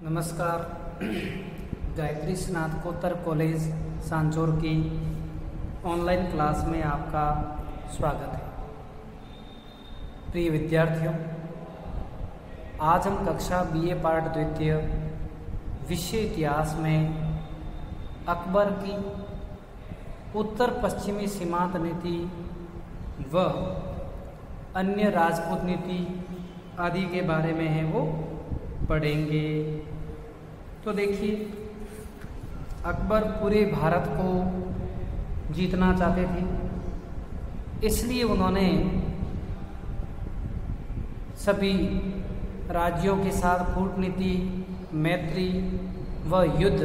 नमस्कार। गायत्री स्नातकोत्तर कॉलेज सांचौर की ऑनलाइन क्लास में आपका स्वागत है। प्रिय विद्यार्थियों, आज हम कक्षा बीए पार्ट द्वितीय विषय इतिहास में अकबर की उत्तर पश्चिमी सीमांत नीति व अन्य राजपूत नीति आदि के बारे में है वो पढ़ेंगे। तो देखिए, अकबर पूरे भारत को जीतना चाहते थे, इसलिए उन्होंने सभी राज्यों के साथ कूटनीति, मैत्री व युद्ध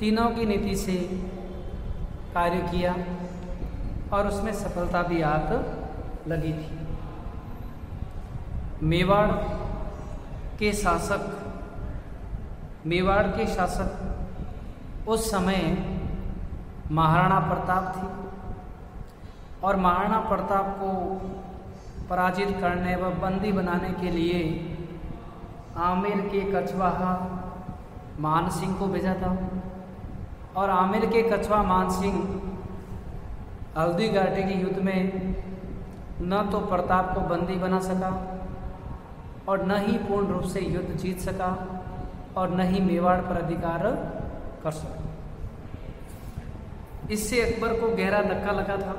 तीनों की नीति से कार्य किया और उसमें सफलता भी हाथ लगी थी। मेवाड़ के शासक, मेवाड़ के शासक, उस समय महाराणा प्रताप थे। और महाराणा प्रताप को पराजित करने व बंदी बनाने के लिए आमिर के कछवाहा मान सिंह को भेजा था। और आमिर के कछवा मान सिंह हल्दी घाटी के युद्ध में न तो प्रताप को बंदी बना सका। और न ही पूर्ण रूप से युद्ध जीत सका और न ही मेवाड़ पर अधिकार कर सका। इससे अकबर को गहरा धक्का लगा था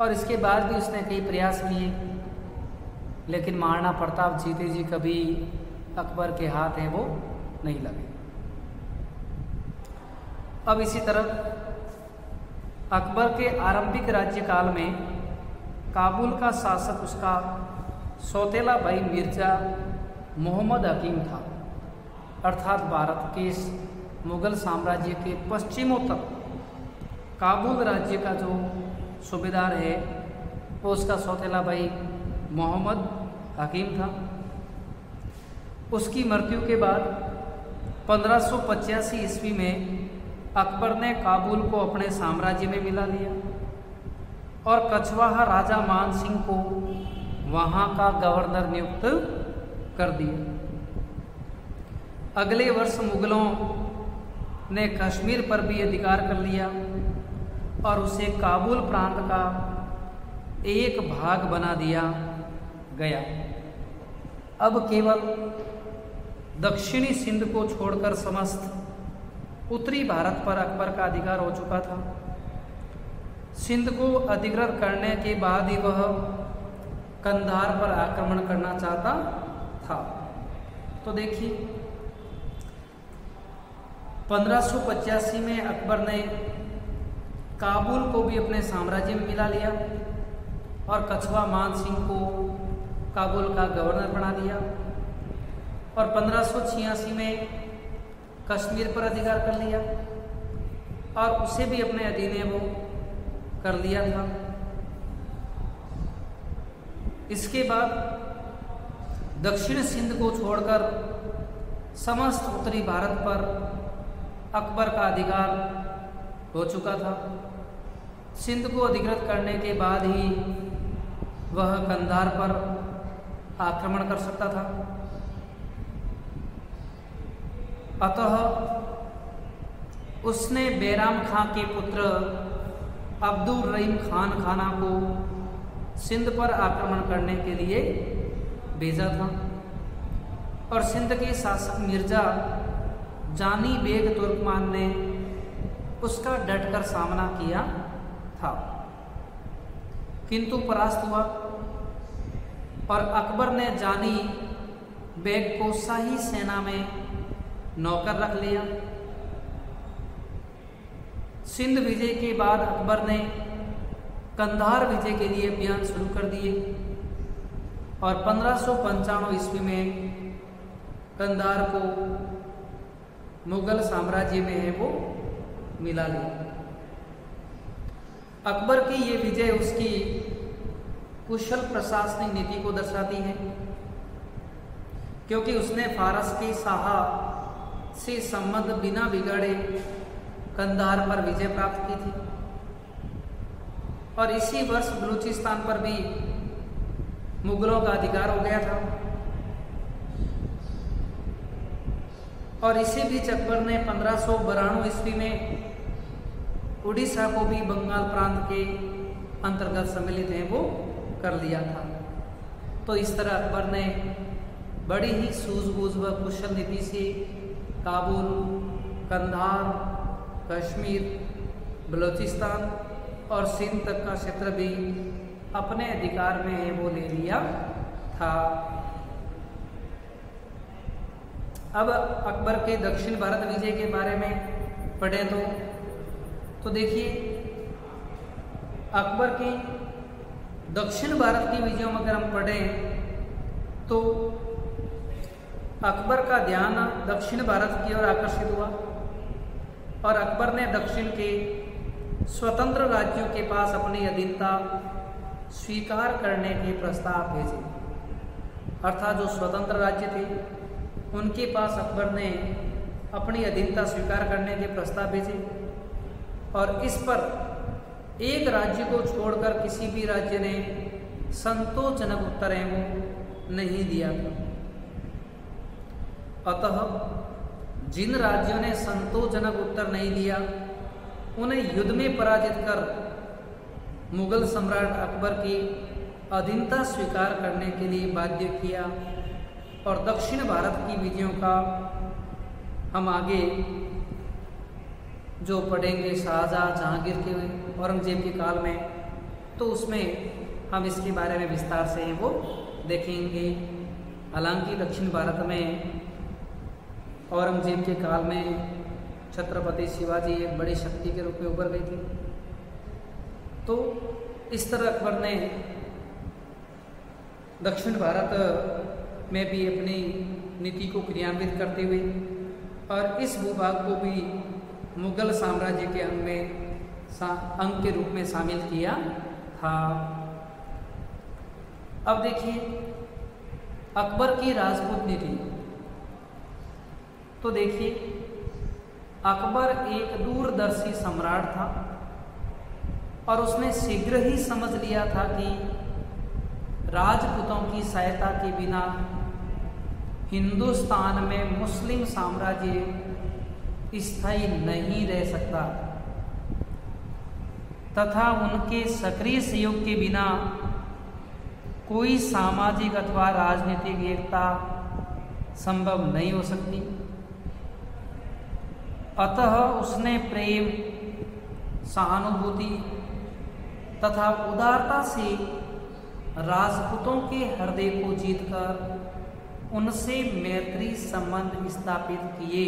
और इसके बाद भी उसने कई प्रयास किए, लेकिन महाराणा प्रताप जीते जी कभी अकबर के हाथ हैं वो नहीं लगे। अब इसी तरह अकबर के आरंभिक राज्यकाल में काबुल का शासक उसका सौतेला भाई मिर्ज़ा मोहम्मद हकीम था। अर्थात भारत के इस मुगल साम्राज्य के पश्चिमों तक काबुल राज्य का जो सूबेदार है वो उसका सौतेला भाई मोहम्मद हकीम था। उसकी मृत्यु के बाद पंद्रह ईस्वी में अकबर ने काबुल को अपने साम्राज्य में मिला लिया और कछवाहा राजा मान सिंह को वहाँ का गवर्नर नियुक्त कर दिया। अगले वर्ष मुगलों ने कश्मीर पर भी अधिकार कर लिया और उसे काबुल प्रांत का एक भाग बना दिया गया। अब केवल दक्षिणी सिंध को छोड़कर समस्त उत्तरी भारत पर अकबर का अधिकार हो चुका था। सिंध को अधिकृत करने के बाद ही वह कंधार पर आक्रमण करना चाहता था। तो देखिए 1585 में अकबर ने काबुल को भी अपने साम्राज्य में मिला लिया और कछवा मान सिंह को काबुल का गवर्नर बना दिया और 1586 में कश्मीर पर अधिकार कर लिया और उसे भी अपने अधीन वो कर लिया था। इसके बाद दक्षिण सिंध को छोड़कर समस्त उत्तरी भारत पर अकबर का अधिकार हो चुका था। सिंध को अधिकृत करने के बाद ही वह कंधार पर आक्रमण कर सकता था। अतः उसने बैराम खां के पुत्र अब्दुल रहीम खान खाना को सिंध पर आक्रमण करने के लिए भेजा था। और सिंध के शासक मिर्ज़ा जानी बेग तुर्कमान ने उसका डटकर सामना किया था। किंतु परास्त हुआ और अकबर ने जानी बेग को शाही सेना में नौकर रख लिया। सिंध विजय के बाद अकबर ने कंधार विजय के लिए अभियान शुरू कर दिए। और पंद्रह ईस्वी में कंधार को मुगल साम्राज्य में है वो मिला लिया अकबर की ये विजय उसकी कुशल प्रशासनिक नीति को दर्शाती है, क्योंकि उसने फारस की साहा से संबंध बिना बिगाड़े कंधार पर विजय प्राप्त की थी। और इसी वर्ष बलूचिस्तान पर भी मुगलों का अधिकार हो गया था। और इसी बीच अकबर ने पंद्रह सौ बारानवे ईस्वी में उड़ीसा को भी बंगाल प्रांत के अंतर्गत सम्मिलित है, वो कर लिया था। तो इस तरह अकबर ने बड़ी ही सूझबूझ व कुशल नीति से काबुल, कंधार, कश्मीर, बलूचिस्तान और सिंध तक का क्षेत्र भी अपने अधिकार में वो ले लिया था। अब अकबर के दक्षिण भारत विजय के बारे में पढ़े तो तो देखिए, अकबर की दक्षिण भारत की विजयों में अगर हम पढ़ें तो अकबर का ध्यान दक्षिण भारत की ओर आकर्षित हुआ और अकबर ने दक्षिण के स्वतंत्र राज्यों के पास अपनी अधीनता स्वीकार करने के प्रस्ताव भेजे। अर्थात जो स्वतंत्र राज्य थे, उनके पास अकबर ने अपनी अधीनता स्वीकार करने के प्रस्ताव भेजे और इस पर एक राज्य को छोड़कर किसी भी राज्य ने संतोषजनक उत्तर वो नहीं दिया था। अतः जिन राज्यों ने संतोषजनक उत्तर नहीं दिया उन्हें युद्ध में पराजित कर मुगल सम्राट अकबर की अधीनता स्वीकार करने के लिए बाध्य किया और दक्षिण भारत की विधियों का हम आगे जो पढ़ेंगे, शाहजहाँ, जहांगीर के औरंगज़ेब के काल में तो उसमें हम इसके बारे में विस्तार से वो देखेंगे। हालाँकि दक्षिण भारत में औरंगज़ेब के काल में छत्रपति शिवाजी एक बड़ी शक्ति के रूप में उभर गई थी। तो इस तरह अकबर ने दक्षिण भारत में भी अपनी नीति को क्रियान्वित करते हुए और इस भूभाग को भी मुगल साम्राज्य के अंग में अंग के रूप में शामिल किया था। अब देखिए, अकबर की राजपूत नीति। तो देखिए अकबर एक दूरदर्शी सम्राट था और उसने शीघ्र ही समझ लिया था कि राजपूतों की सहायता के बिना हिंदुस्तान में मुस्लिम साम्राज्य स्थायी नहीं रह सकता। तथा उनके सक्रिय सहयोग के बिना कोई सामाजिक अथवा राजनीतिक एकता संभव नहीं हो सकती। अतः उसने प्रेम, सहानुभूति तथा उदारता से राजपूतों के हृदय को जीतकर उनसे मैत्री संबंध स्थापित किए,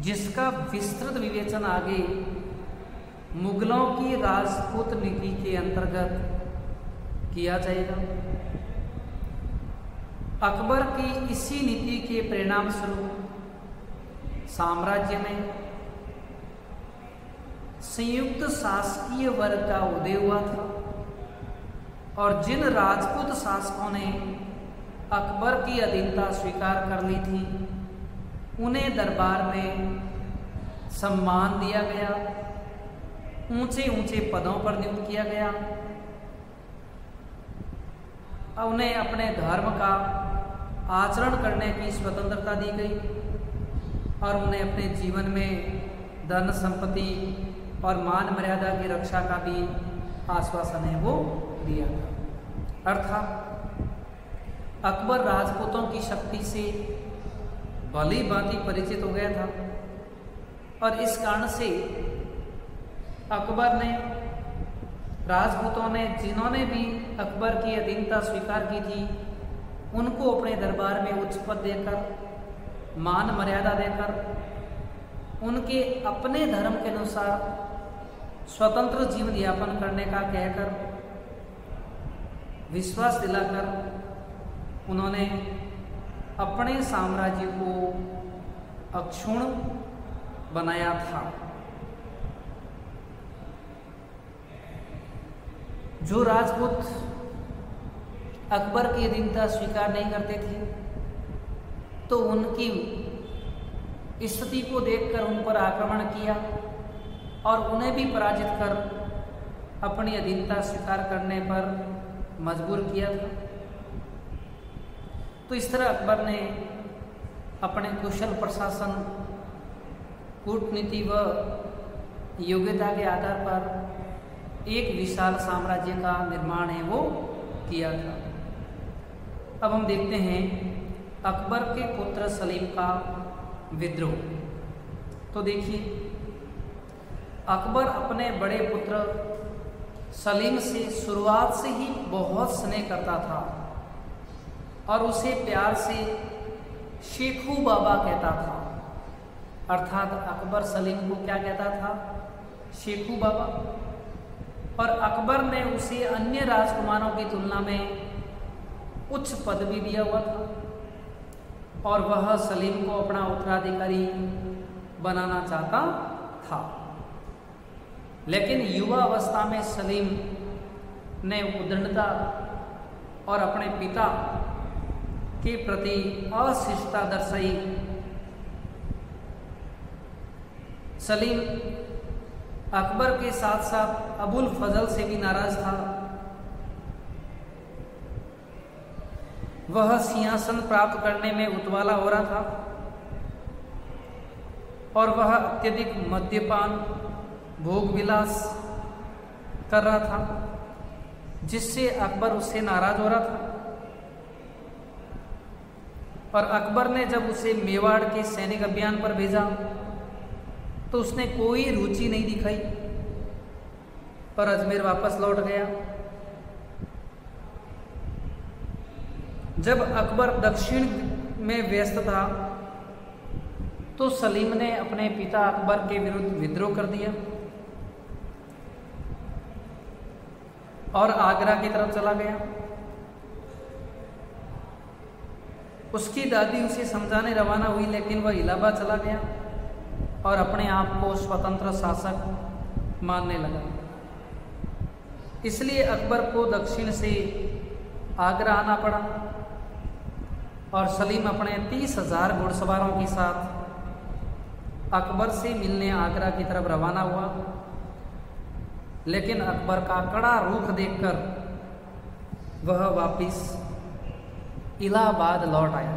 जिसका विस्तृत विवेचन आगे मुगलों की राजपूत नीति के अंतर्गत किया जाएगा। अकबर की इसी नीति के परिणाम स्वरूप साम्राज्य में संयुक्त शासकीय वर्ग का उदय हुआ था और जिन राजपूत शासकों ने अकबर की अधीनता स्वीकार कर ली थी, उन्हें दरबार में सम्मान दिया गया ऊँचे ऊँचे पदों पर नियुक्त किया गया। उन्हें अपने धर्म का आचरण करने की स्वतंत्रता दी गई। और उन्हें अपने जीवन में धन, संपत्ति और मान मर्यादा की रक्षा का भी आश्वासन है, वो दिया था। अर्थात अकबर राजपूतों की शक्ति से भली भांति परिचित हो गया था और इस कारण से अकबर ने, राजपूतों ने, जिन्होंने भी अकबर की अधीनता स्वीकार की थी, उनको अपने दरबार में उच्च पद देकर मान मर्यादा देकर उनके अपने धर्म के अनुसार स्वतंत्र जीवन यापन करने का कहकर विश्वास दिलाकर उन्होंने अपने साम्राज्य को अक्षुण बनाया था। जो राजपूत अकबर की अधीनता स्वीकार नहीं करते थे। तो उनकी स्थिति को देखकर उन पर आक्रमण किया और उन्हें भी पराजित कर अपनी अधीनता स्वीकार करने पर मजबूर किया था। तो इस तरह अकबर ने अपने कुशल प्रशासन, कूटनीति व योग्यता के आधार पर एक विशाल साम्राज्य का निर्माण है वो किया था। अब हम देखते हैं अकबर के पुत्र सलीम का विद्रोह। तो देखिए, अकबर अपने बड़े पुत्र सलीम से शुरुआत से ही बहुत स्नेह करता था और उसे प्यार से शेखू बाबा कहता था। अर्थात अकबर सलीम को क्या कहता था? शेखू बाबा। और अकबर ने उसे अन्य राजकुमारों की तुलना में उच्च पदवी दिया हुआ था। और वह सलीम को अपना उत्तराधिकारी बनाना चाहता था। लेकिन युवा अवस्था में सलीम ने उदंडता और अपने पिता के प्रति अशिष्टता दर्शाई। सलीम अकबर के साथ साथ अबुल फजल से भी नाराज़ था। वह सिंहासन प्राप्त करने में उतवाला हो रहा था और वह अत्यधिक मद्यपान भोग विलास कर रहा था, जिससे अकबर उससे नाराज़ हो रहा था। और अकबर ने जब उसे मेवाड़ के सैनिक अभियान पर भेजा तो उसने कोई रुचि नहीं दिखाई। पर अजमेर वापस लौट गया। जब अकबर दक्षिण में व्यस्त था तो सलीम ने अपने पिता अकबर के विरुद्ध विद्रोह कर दिया और आगरा की तरफ़ चला गया। उसकी दादी उसे समझाने रवाना हुई, लेकिन वह इलाहाबाद चला गया और अपने आप को स्वतंत्र शासक मानने लगा। इसलिए अकबर को दक्षिण से आगरा आना पड़ा। और सलीम अपने तीस हज़ार घुड़सवारों के साथ अकबर से मिलने आगरा की तरफ़ रवाना हुआ। लेकिन अकबर का कड़ा रुख देखकर वह वापिस इलाहाबाद लौट आया।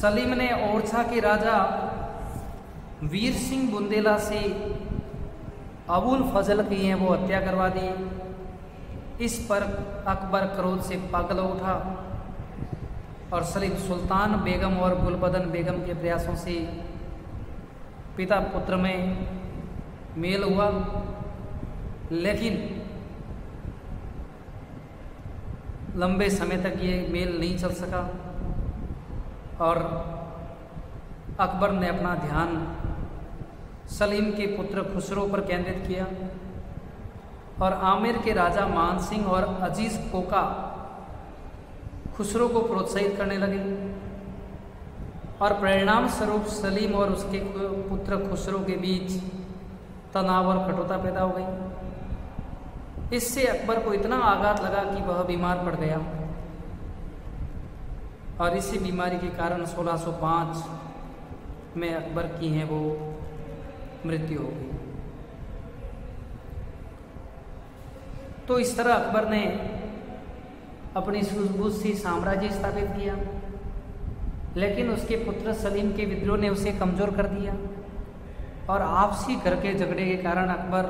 सलीम ने ओरछा के राजा वीर सिंह बुंदेला से अबुल फजल की है वो हत्या करवा दी। इस पर अकबर क्रोध से पागल उठा और सलीम सुल्तान बेगम और गुलबदन बेगम के प्रयासों से पिता पुत्र में मेल हुआ। लेकिन लंबे समय तक ये मेल नहीं चल सका और अकबर ने अपना ध्यान सलीम के पुत्र खुसरो पर केंद्रित किया। और आमिर के राजा मान सिंह और अज़ीज़ कोका खुसरो को प्रोत्साहित करने लगे और परिणाम स्वरूप सलीम और उसके पुत्र खुसरो के बीच तनाव और कटुता पैदा हो गई। इससे अकबर को इतना आघात लगा कि वह बीमार पड़ गया। और इसी बीमारी के कारण 1605 में अकबर की है वो मृत्यु हो गई। तो इस तरह अकबर ने अपनी सूझबूझ से साम्राज्य स्थापित किया। लेकिन उसके पुत्र सलीम के विद्रोह ने उसे कमज़ोर कर दिया और आपसी घर के झगड़े के कारण अकबर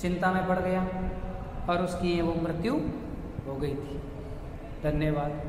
चिंता में पड़ गया और उसकी वो मृत्यु हो गई थी। धन्यवाद।